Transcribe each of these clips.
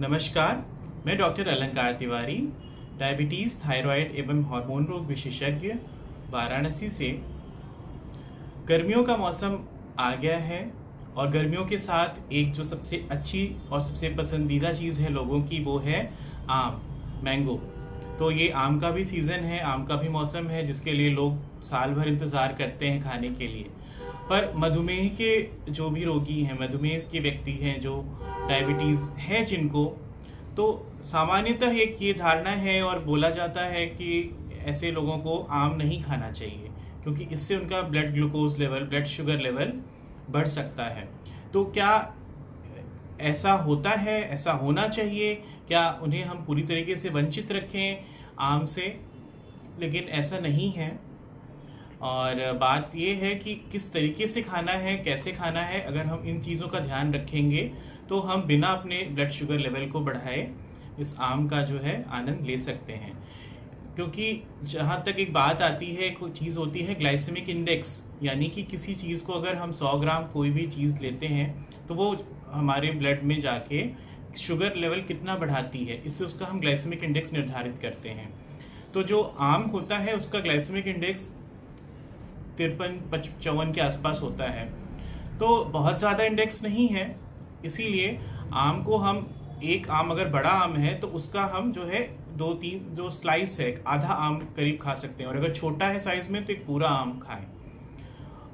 नमस्कार, मैं doctor Alankar Tiwari, diabetes, thyroid एवं हार्मोन रोग विशेषज्ञ, वाराणसी से। गर्मियों का मौसम आ गया है और गर्मियों के साथ एक जो सबसे अच्छी और सबसे पसंदीदा चीज़ है लोगों की वो है आम, मैंगो। तो ये आम का भी सीज़न है, आम का भी मौसम है, जिसके लिए लोग साल भर इंतज़ार करते हैं खाने के लिए। पर मधुमेह के जो भी रोगी हैं, मधुमेह के व्यक्ति हैं, जो डायबिटीज़ है जिनको तो सामान्यतः एक ये धारणा है और बोला जाता है कि ऐसे लोगों को आम नहीं खाना चाहिए, क्योंकि इससे उनका blood glucose level blood sugar level बढ़ सकता है। तो क्या ऐसा होता है, ऐसा होना चाहिए? क्या उन्हें हम पूरी तरीके से वंचित रखें आम से? लेकिन ऐसा नहीं है। और बात ये है कि किस तरीके से खाना है, कैसे खाना है, अगर हम इन चीज़ों का ध्यान रखेंगे तो हम बिना अपने ब्लड शुगर लेवल को बढ़ाए इस आम का जो है आनंद ले सकते हैं। क्योंकि जहाँ तक एक बात आती है एक चीज़ होती है ग्लाइसेमिक इंडेक्स यानी कि किसी चीज़ को अगर हम 100 ग्राम कोई भी चीज़ लेते हैं तो वो हमारे ब्लड में जाके शुगर लेवल कितना बढ़ाती है, इससे उसका हम ग्लाइसेमिक इंडेक्स निर्धारित करते हैं। तो जो आम होता है, उसका ग्लाइसेमिक इंडेक्स तिरपन चौवन के आसपास होता है। तो बहुत ज़्यादा इंडेक्स नहीं है। इसीलिए आम को हम, एक आम अगर बड़ा आम है तो उसका हम जो है, दो, तीन, जो स्लाइस है आधा आम करीब खा सकते हैं। और अगर छोटा है साइज़ में तो एक पूरा आम खाएँ।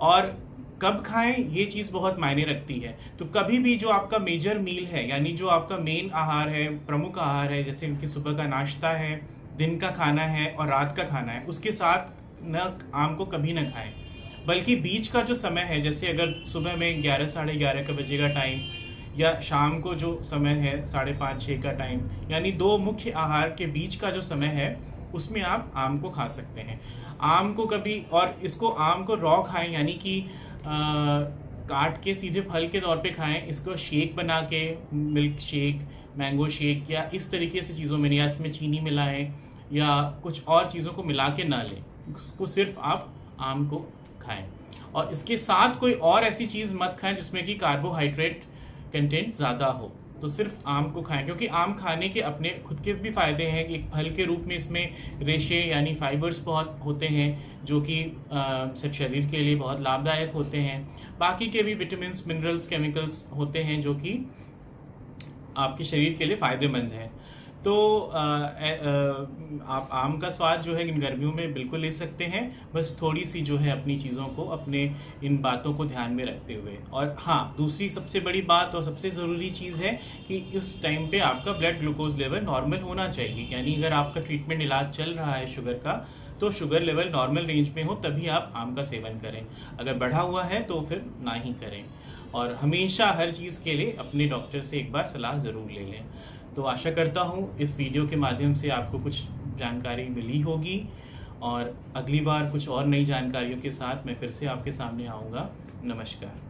और कब खाएँ, ये चीज़ बहुत मायने रखती है। तो कभी भी जो आपका मेजर मील है, यानी जो आपका मेन आहार है, प्रमुख आहार है, जैसे उनकी सुबह का नाश्ता है, दिन का खाना है और रात का खाना है, उसके साथ न आम को कभी ना खाएँ। बल्कि बीच का जो समय है, जैसे अगर सुबह में ग्यारह, साढ़े ग्यारह का बजे का टाइम या शाम को जो समय है, साढ़े पाँच छः का टाइम यानी दो मुख्य आहार के बीच का जो समय है, उसमें आप आम को खा सकते हैं। आम को कभी, और इसको आम को रॉ खाएँ, यानी कि काट के सीधे फल के तौर पे खाएँ, इसको शेक बना के मिल्क शेक मैंगो शेक या इस तरीके से चीज़ों में, या इसमें चीनी मिलाएँ, या कुछ और चीज़ों को मिला के ना लें। उसको सिर्फ़ आप आम को खाएँ। और इसके साथ कोई और ऐसी चीज़ मत खाएँ जिसमें कि कार्बोहाइड्रेट कंटेंट ज़्यादा हो। तो सिर्फ़ आम को खाएँ, क्योंकि आम खाने के अपने खुद के भी फ़ायदे हैं। एक फल के रूप में इसमें रेशे यानी फाइबर्स बहुत होते हैं, जो कि शरीर के लिए बहुत लाभदायक होते हैं। बाकी के भी विटामिन मिनरल्स केमिकल्स होते हैं, जो कि आपके शरीर के लिए फ़ायदेमंद हैं। तो आ, आ, आप आम का स्वाद जो है इन गर्मियों में बिल्कुल ले सकते हैं बस थोड़ी सी जो है अपनी चीज़ों को अपने इन बातों को ध्यान में रखते हुए। और हाँ दूसरी सबसे बड़ी बात और सबसे ज़रूरी चीज़ है कि इस टाइम पे आपका ब्लड ग्लूकोज लेवल नॉर्मल होना चाहिए। यानी अगर आपका ट्रीटमेंट इलाज चल रहा है शुगर का तो शुगर लेवल नॉर्मल रेंज में हो तभी आप आम का सेवन करें। अगर बढ़ा हुआ है तो फिर ना ही करें। और हमेशा हर चीज़ के लिए अपने डॉक्टर से एक बार सलाह ज़रूर ले लें। तो आशा करता हूँ इस वीडियो के माध्यम से आपको कुछ जानकारी मिली होगी और अगली बार कुछ और नई जानकारियों के साथ मैं फिर से आपके सामने आऊँगा। नमस्कार।